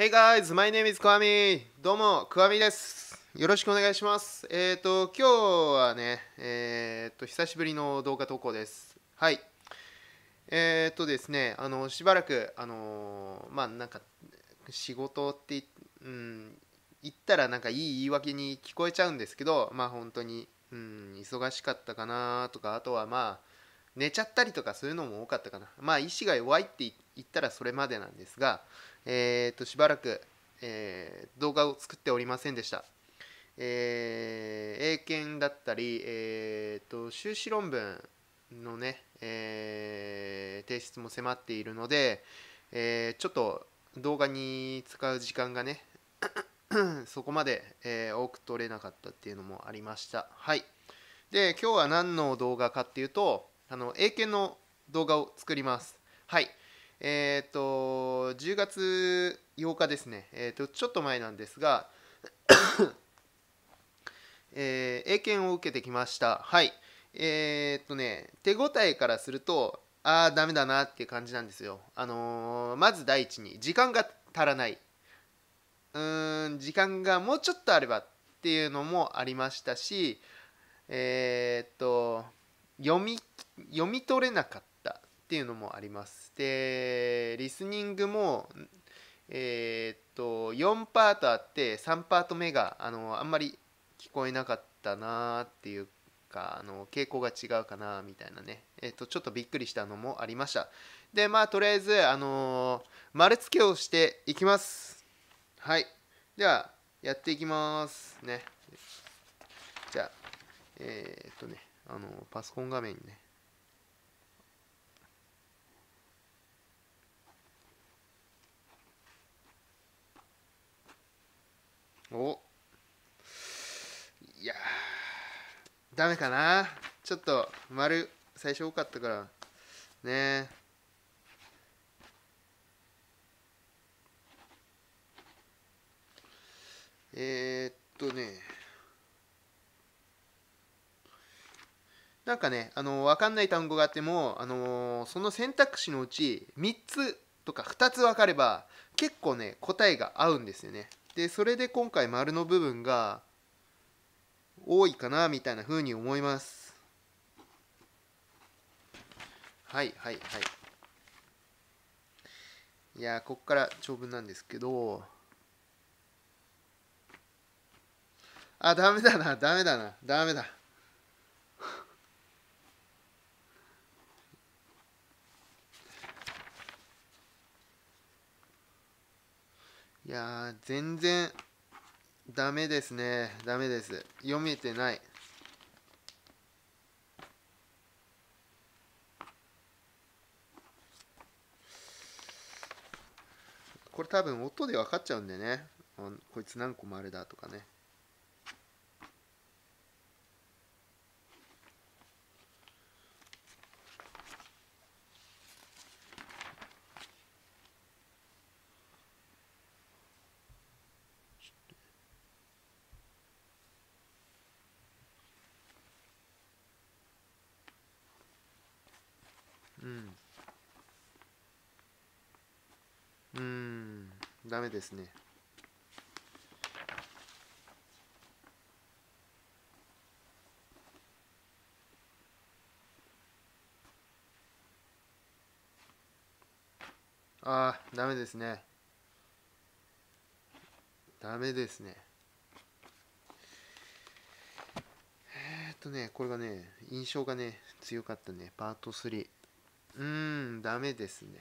Hey guys, my name is クワミどうも、クワミです。よろしくお願いします。えっ、と、今日はね、えっ、と、久しぶりの動画投稿です。はい。えっ、とですね、あの、しばらく、あの、まあ、なんか、仕事って、うん、言ったらなんかいい言い訳に聞こえちゃうんですけど、まあ、本当に、うん、忙しかったかなとか、あとはまあ、寝ちゃったりとかそういうのも多かったかな。まあ、意志が弱いって言ったらそれまでなんですが、えー、としばらく、えー動画を作っておりませんでした。えー英検だったり、えー、と修士論文のね、えー提出も迫っているので、えーちょっと動画に使う時間がね そこまで、えー多く撮れなかったっていうのもありました。はい。で、今日は何の動画かっていうと、あの英検の動画を作ります。はい。えっ、と、10月8日ですね、えっ、と、ちょっと前なんですが、えー英検を受けてきました。はい。えっ、とね、手応えからすると、ああ、ダメだなっていう感じなんですよ。あのーまず第一に、時間が足らない。うーん、時間がもうちょっとあればっていうのもありましたし、えっ、と、読み読み取れなかったっていうのもあります。で、リスニングも、えーっと、4パートあって、3パート目があのあんまり聞こえなかったなっていうか、あの傾向が違うかなみたいなね、えーっと、ちょっとびっくりしたのもありました。で、まあ、とりあえず、あの丸付けをしていきます。はい。では、やっていきます。ね。じゃあ、えーっとね、あのパソコン画面にね、お。いやーダメかな。ちょっと丸最初多かったから。ねえー、っとね。なんかね、あの分かんない単語があっても、あのその選択肢のうち3つとか2つ分かれば結構ね答えが合うんですよね。でそれで今回丸の部分が多いかなみたいなふうに思います。はいはいはい。いやーこっから長文なんですけどあダメだなダメだなダメだ。いや全然ダメですね。ダメです。読めてない。これ多分音で分かっちゃうんでね。こいつ何個もあれだとかね。うん。うん。ダメですね。ああダメですね。ダメですね。えーっとねこれがね印象がね強かったね。パート3うんダメですね。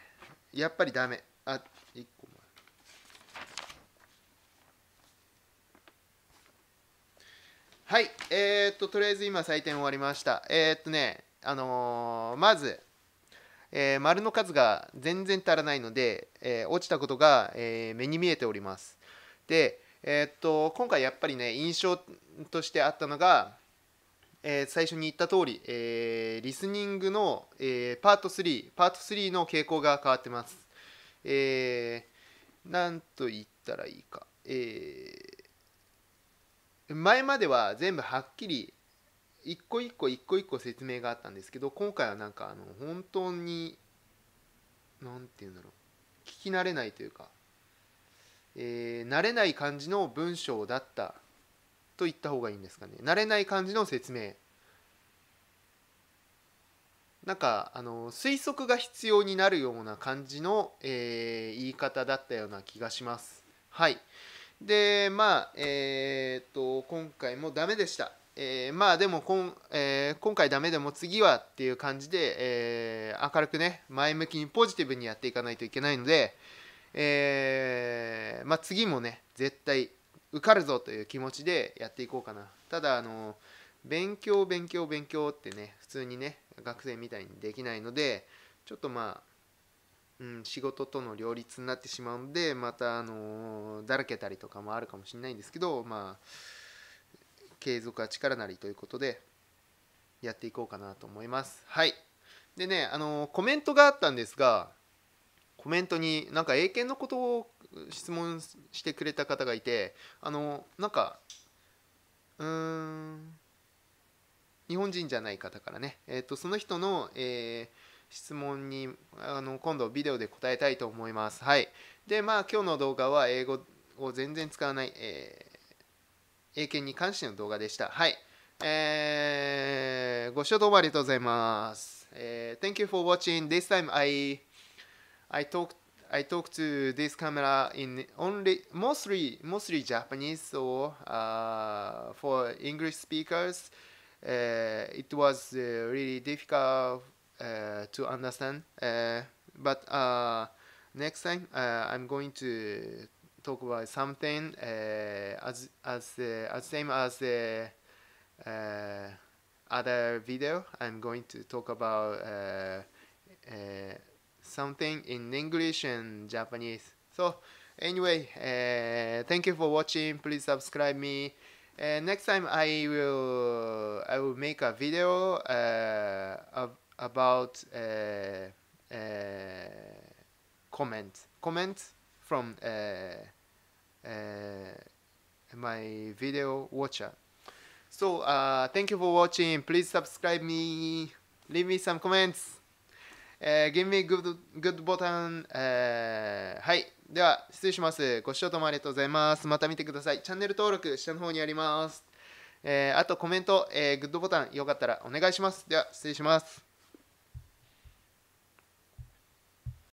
やっぱりダメ。あ一個も。はいえー、っととりあえず今採点終わりました。えー、っとねあのーまずえー丸の数が全然足らないので、えー落ちたことが、えー目に見えております。で、えーっと今回やっぱりね印象としてあったのが、えー最初に言った通り、えーリスニングの、えーパート3パート3の傾向が変わってます。えーなんと言ったらいいか、えー前までは全部はっきり一個一個一個一個説明があったんですけど今回はなんかあの本当になんて言うんだろう聞き慣れないというか、えー慣れない感じの文章だったと言った方がいいんですかね。慣れない感じの説明。なんかあの推測が必要になるような感じの、えー言い方だったような気がします。はい。でまあえーっと今回もダメでした。えーまあでもこん、えー今回ダメでも次はっていう感じで、えー明るくね前向きにポジティブにやっていかないといけないので、えまあ、次もね絶対受かるぞという気持ちでやっていこうかな。ただあの勉強勉強勉強ってね普通にね学生みたいにできないのでちょっとまあ、うん、仕事との両立になってしまうのでまたあのだらけたりとかもあるかもしれないんですけどまあ継続は力なりということでやっていこうかなと思います。はい。でねあのコメントがあったんですがコメントになんか英検のことを質問してくれた方がいてあのなんかうーん日本人じゃない方からね、えー、とその人の、えー質問にあの今度ビデオで答えたいと思います。はい。で、まあ今日の動画は英語を全然使わない、えー英検に関しての動画でした。はい。えーご視聴どうもありがとうございます。えー Thank you for watching. This time I I talked I talked to this camera in only mostly mostly Japanese so uh, for English speakers uh, it was uh, really difficult uh, to understand uh, but uh, next time I'm going to talk about something as as as same as uh, other video. I'm going to talk about something in English and Japanese. So anyway, uh, thank you for watching. Please subscribe me. Uh, next time I will I will make a video uh, ab- about uh, uh, comment from uh, uh, my video watcher. So thank you for watching. Please subscribe me. Leave me some comments. えー、give me good, good button、えーはい。では、失礼します。ご視聴どうもありがとうございます。また見てください。チャンネル登録、下の方にあります。えーあとコメント、えーグッドボタン、よかったらお願いします。では、失礼します。